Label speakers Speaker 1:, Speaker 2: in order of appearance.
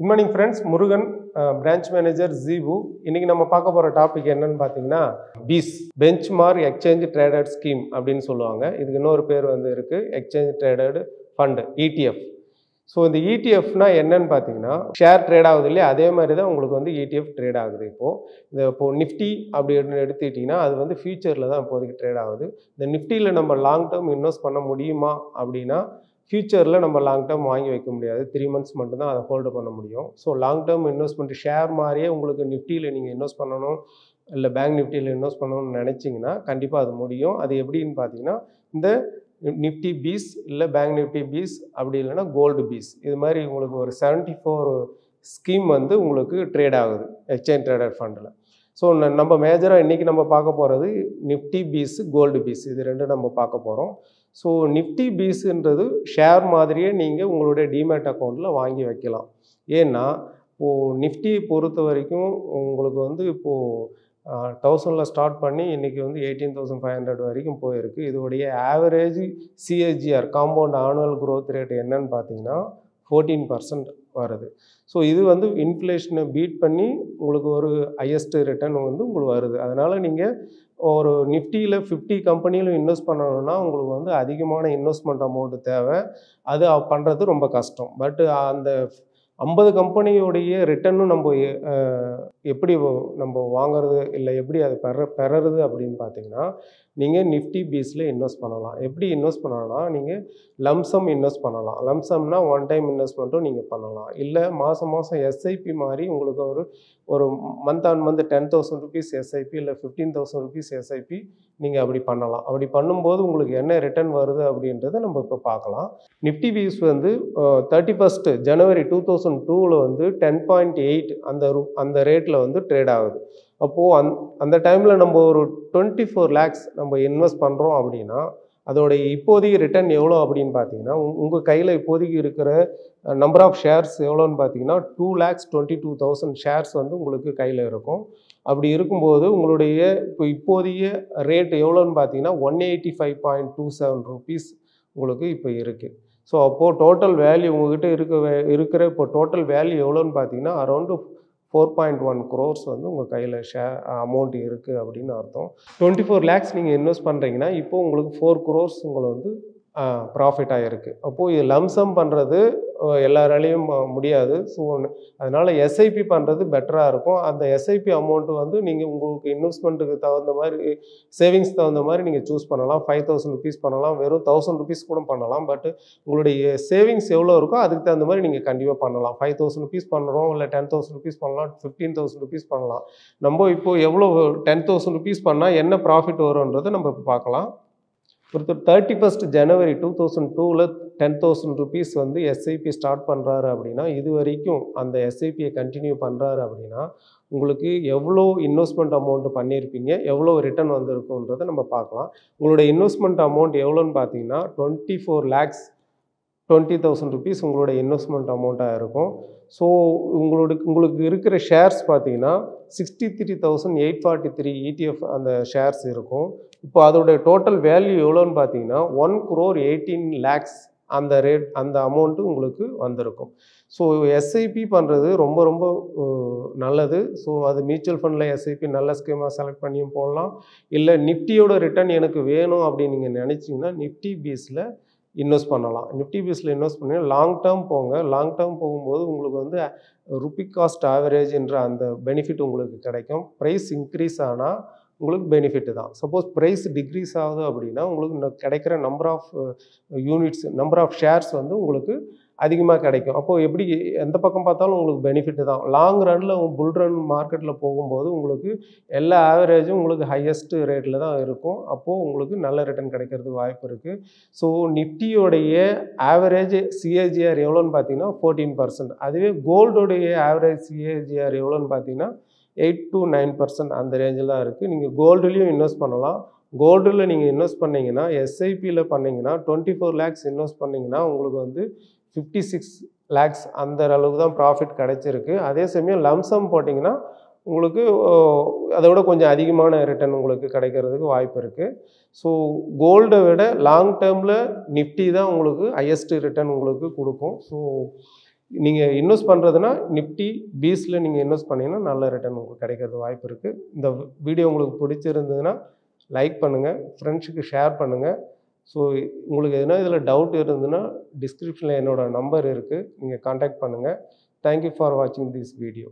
Speaker 1: Good morning friends Murugan branch manager ஜீபு இன்னைக்கு நம்ம பார்க்க போகிற டாபிக் என்னன்னு பார்த்தீங்கன்னா BeES benchmark exchange traded scheme அப்படின்னு சொல்லுவாங்க. இதுக்கு இன்னொரு பேர் வந்து இருக்குது exchange traded fund ETF so இந்த இடிஎஃப்னா என்னன்னு பார்த்தீங்கன்னா ஷேர் ட்ரேட் ஆகுது இல்லையா? அதே மாதிரி தான் உங்களுக்கு வந்து இடிஎஃப் ட்ரேட் ஆகுது இப்போது இந்த இப்போது நிஃப்டி அப்படின்னு எடுத்துக்கிட்டிங்கன்னா அது வந்து ஃபியூச்சரில் தான் இப்போதைக்கு ட்ரேட் ஆகுது. இந்த நிஃப்டியில் நம்ம லாங் டேர்ம் இன்வெஸ்ட் பண்ண முடியுமா அப்படின்னா ஃப்யூச்சரில் நம்ம லாங் டேர்ம் வாங்கி வைக்க முடியாது. த்ரீ மந்த்ஸ் மட்டும்தான் அதை ஹோல்டு பண்ண முடியும். So long term investment share மாதிரியே உங்களுக்கு நிஃப்டியில் நீங்கள் இன்வெஸ்ட் பண்ணணும் இல்லை பேங்க் நிஃப்டியில் இன்வெஸ்ட் பண்ணணும்னு நினச்சிங்கன்னா கண்டிப்பாக அது முடியும். அது எப்படின்னு பார்த்தீங்கன்னா இந்த நிஃப்டி பீஸ் இல்லை பேங்க் நிஃப்டி பீஸ் அப்படி இல்லைன்னா கோல்டு பீஸ் இது மாதிரி உங்களுக்கு ஒரு செவன்ட்டி ஃபோர் ஸ்கீம் வந்து உங்களுக்கு ட்ரேட் ஆகுது எக்ஸ்சேஞ்ச் ட்ரேடட் ஃபண்டில் ஸோ நம்ம மேஜராக இன்றைக்கி நம்ம பார்க்க போகிறது நிஃப்டி பீஸு கோல்டு பீஸ் இது ரெண்டும் நம்ம பார்க்க போகிறோம் ஸோ நிஃப்டி பீஸுன்றது ஷேர் மாதிரியே நீங்கள் உங்களுடைய டிமேட் அக்கௌண்ட்டில் வாங்கி வைக்கலாம். ஏன்னா இப்போது நிஃப்டியை பொறுத்த வரைக்கும் உங்களுக்கு வந்து இப்போது தௌசண்டில் ஸ்டார்ட் பண்ணி இன்றைக்கி வந்து எயிட்டீன் தௌசண்ட் ஃபைவ் ஹண்ட்ரட் வரைக்கும் போயிருக்கு. இதோடைய average CSGR compound annual growth rate என்னன்னு பார்த்தீங்கன்னா ஃபோர்டீன் பர்சன்ட் வருது ஸோ இது வந்து இன்ஃப்ளேஷனை பீட் பண்ணி உங்களுக்கு ஒரு ஹையஸ்ட் ரிட்டர்ன் வந்து உங்களுக்கு வருது. அதனால் நீங்கள் ஒரு நிஃப்டியில் ஃபிஃப்டி கம்பெனியிலும் இன்வெஸ்ட் பண்ணணும்னா உங்களுக்கு வந்து அதிகமான இன்வெஸ்ட்மெண்ட் அமௌண்ட்டு தேவை. அது பண்ணுறது ரொம்ப கஷ்டம். பட் அந்த ஐம்பது கம்பெனியோடைய ரிட்டர்னும் நம்ம எப்படி நம்ம வாங்குறது இல்லை எப்படி அதை பெற பெறறது அப்படின்னு பார்த்தீங்கன்னா நீங்கள் நிஃப்டி பீஸில் இன்வெஸ்ட் பண்ணலாம். எப்படி இன்வெஸ்ட் பண்ணலாம்னா நீங்கள் லம்சம் இன்வெஸ்ட் பண்ணலாம். லம்சம்னா ஒன் டைம் இன்வெஸ்ட்மெண்ட்டும் நீங்கள் பண்ணலாம். இல்லை மாதம் மாதம் எஸ்ஐபி மாதிரி உங்களுக்கு ஒரு ஒரு month on month ten thousand rupees SIP இல்லை ஃபிஃப்டீன் தௌசண்ட் ருபீஸ் எஸ்ஐபி நீங்கள் அப்படி பண்ணலாம். அப்படி பண்ணும்போது உங்களுக்கு என்ன ரிட்டர்ன் வருது அப்படின்றத நம்ம இப்போ பார்க்கலாம். நிஃப்டி பீஸ் வந்து thirty first January two thousand டூவில் வந்து டென் பாயிண்ட் எயிட் அந்த ரூ அந்த ரேட்டில் வந்து ட்ரேட் ஆகுது. அப்போது அந் அந்த டைமில் நம்ம ஒரு டுவெண்ட்டி ஃபோர் லேக்ஸ் நம்ம இன்வெஸ்ட் பண்ணுறோம் அப்படின்னா அதோடைய இப்போதைக்கு ரிட்டர்ன் எவ்வளோ அப்படின்னு பார்த்தீங்கன்னா உங்கள் கையில் இப்போதைக்கு இருக்கிற நம்பர் ஆஃப் ஷேர்ஸ் எவ்வளோன்னு பார்த்தீங்கன்னா two lakhs twenty two thousand shares வந்து உங்களுக்கு கையில் இருக்கும். அப்படி இருக்கும்போது உங்களுடைய இப்போ இப்போதைய ரேட் எவ்வளோன்னு பார்த்தீங்கன்னா one eighty five point two seven rupees உங்களுக்கு இப்போ இருக்குது ஸோ அப்போது டோட்டல் வேல்யூ உங்கள்கிட்ட இருக்க இருக்கிற இப்போ டோட்டல் வேல்யூ எவ்வளோன்னு பார்த்தீங்கன்னா around four point one crores வந்து உங்கள் கையில் ஷேர் அமௌண்ட் இருக்குது அப்படின்னு அர்த்தம். டுவெண்ட்டி ஃபோர் லேக்ஸ் நீங்கள் இன்வெஸ்ட் பண்ணுறீங்கன்னா இப்போது உங்களுக்கு ஃபோர் க்ரோர்ஸ் உங்களை வந்து ப்ராஃபிட் ஆகிருக்கு அப்போது இது லம்சம் பண்ணுறது எல்லாராலையும் முடியாது. ஸோ அதனால் எஸ்ஐபி பண்ணுறது பெட்டராக இருக்கும். அந்த எஸ்ஐபி அமௌண்ட்டு வந்து நீங்கள் உங்களுக்கு இன்வெஸ்ட்மெண்ட்டுக்கு தகுந்த மாதிரி சேவிங்ஸ் தகுந்த மாதிரி நீங்கள் சூஸ் பண்ணலாம். ஃபைவ் தௌசண்ட் ருபீஸ் பண்ணலாம். வெறும் தௌசண்ட் ருபீஸ் கூட பண்ணலாம். பட் உங்களுடைய சேவிங்ஸ் எவ்வளோ இருக்கோ அதுக்கு தகுந்த மாதிரி நீங்கள் கண்டிப்பாக பண்ணலாம். ஃபைவ் தௌசண்ட் ருபீஸ் பண்ணுறோம் இல்லை டென் தௌசண்ட் ருபீஸ் பண்ணலாம் ஃபிஃப்டீன் தௌசண்ட் ருபீஸ் பண்ணலாம். நம்ம இப்போது எவ்வளோ டென் தௌசண்ட் ருபீஸ் பண்ணால் என்ன ப்ராஃபிட் வரும்ன்றதை நம்ம இப்போ பார்க்கலாம். ஒருத்தர் thirty first January two thousand டூவில் டென் தௌசண்ட் ருபீஸ் வந்து எஸ்ஐபி ஸ்டார்ட் பண்ணுறாரு அப்படின்னா இது வரைக்கும் அந்த எஸ்ஐபியை கண்டினியூ பண்ணுறாரு அப்படின்னா உங்களுக்கு எவ்வளோ இன்வெஸ்ட்மெண்ட் அமௌண்ட் பண்ணியிருப்பீங்க எவ்வளோ ரிட்டர்ன் வந்திருக்குன்றதை நம்ம பார்க்கலாம். உங்களோட இன்வெஸ்ட்மெண்ட் அமௌண்ட் எவ்வளோன்னு பார்த்தீங்கன்னா twenty four lakhs twenty thousand rupees உங்களோட இன்வெஸ்ட்மெண்ட் அமௌண்ட்டாக இருக்கும். ஸோ உங்களோட உங்களுக்கு இருக்கிற ஷேர்ஸ் பார்த்தீங்கன்னா sixty three thousand eight forty three ETF அந்த ஷேர்ஸ் இருக்கும். இப்போ அதோடைய டோட்டல் வேல்யூ எவ்வளோன்னு பார்த்தீங்கன்னா ஒன் குரோர் எயிட்டீன் லேக்ஸ் அந்த ரேட் அந்த அமௌண்ட்டு உங்களுக்கு வந்திருக்கும். ஸோ எஸ்ஐபி பண்ணுறது ரொம்ப ரொம்ப நல்லது. ஸோ அது மியூச்சுவல் ஃபண்டில் எஸ்ஐபி நல்ல ஸ்கீமாக செலக்ட் பண்ணியும் போடலாம். இல்லை நிஃப்டியோட ரிட்டர்ன் எனக்கு வேணும் அப்படின்னு நீங்கள் நினச்சிங்கன்னா நிஃப்டி பீஸில் இன்வெஸ்ட் பண்ணலாம். நிஃப்டி பீஸில் இன்வெஸ்ட் பண்ணி லாங் டேர்ம் போங்க. லாங் டேர்ம் போகும்போது உங்களுக்கு வந்து ருப்பி காஸ்ட் ஆவரேஜ் என்ற அந்த பெனிஃபிட் உங்களுக்கு கிடைக்கும். ப்ரைஸ் இன்க்ரீஸ் ஆனால் உங்களுக்கு பெனிஃபிட் தான். சப்போஸ் ப்ரைஸ் டிக்ரீஸ் ஆகுது அப்படின்னா உங்களுக்கு கிடைக்கிற number of units number of shares வந்து உங்களுக்கு அதிகமாக கிடைக்கும். அப்போது எப்படி எந்த பக்கம் பார்த்தாலும் உங்களுக்கு பெனிஃபிட் தான். லாங் ரனில் புல் ரன் மார்க்கெட்டில் போகும்போது உங்களுக்கு எல்லா ஆவரேஜும் உங்களுக்கு ஹையஸ்ட் ரேட்டில் தான் இருக்கும். அப்போது உங்களுக்கு நல்ல ரிட்டர்ன் கிடைக்கிறதுக்கு வாய்ப்பு இருக்குது ஸோ நிஃப்டியோடைய ஆவரேஜ் சிஏஜிஆர் எவ்வளோன்னு பார்த்தீங்கன்னா ஃபோர்டீன் பர்சன்ட் அதுவே கோல்டோடைய ஆவரேஜ் சிஏஜிஆர் எவ்வளோன்னு பார்த்தீங்கன்னா எயிட் டு நைன் பர்சன்ட் அந்த ரேஞ்சில் தான் இருக்குது நீங்கள் கோல்டுலேயும் இன்வெஸ்ட் பண்ணலாம். கோல்டில் நீங்கள் இன்வெஸ்ட் பண்ணிங்கன்னா எஸ்ஐபியில் பண்ணிங்கன்னா டுவெண்ட்டி ஃபோர் லேக்ஸ் இன்வெஸ்ட் பண்ணிங்கன்னா உங்களுக்கு வந்து ஃபிஃப்டி சிக்ஸ் லேக்ஸ் அந்த அளவுக்கு தான் ப்ராஃபிட் கிடைச்சிருக்கு. அதே சமயம் லம்சம் போட்டிங்கன்னா உங்களுக்கு அதை விட கொஞ்சம் அதிகமான ரிட்டர்ன் உங்களுக்கு கிடைக்கிறதுக்கு வாய்ப்பு இருக்குது ஸோ கோல்டை விட லாங் டேர்மில் நிஃப்டி தான் உங்களுக்கு ஹையஸ்ட் ரிட்டர்ன் உங்களுக்கு கொடுக்கும். ஸோ நீங்கள் இன்வெஸ்ட் பண்ணுறதுனா நிஃப்டி பீஸில் நீங்கள் இன்வெஸ்ட் பண்ணிங்கன்னா நல்ல ரிட்டர்ன் உங்களுக்கு கிடைக்கிறது வாய்ப்பு இருக்குது இந்த வீடியோ உங்களுக்கு பிடிச்சிருந்ததுன்னா லைக் பண்ணுங்கள் ஃப்ரெண்ட்ஸுக்கு ஷேர் பண்ணுங்கள் ஸோ உங்களுக்கு எதுனா இதில் டவுட் இருந்ததுன்னா டிஸ்கிரிப்ஷனில் என்னோடய நம்பர் இருக்குது நீங்கள் காண்டாக்ட் பண்ணுங்கள் தேங்க்யூ ஃபார் வாட்சிங் திஸ் வீடியோ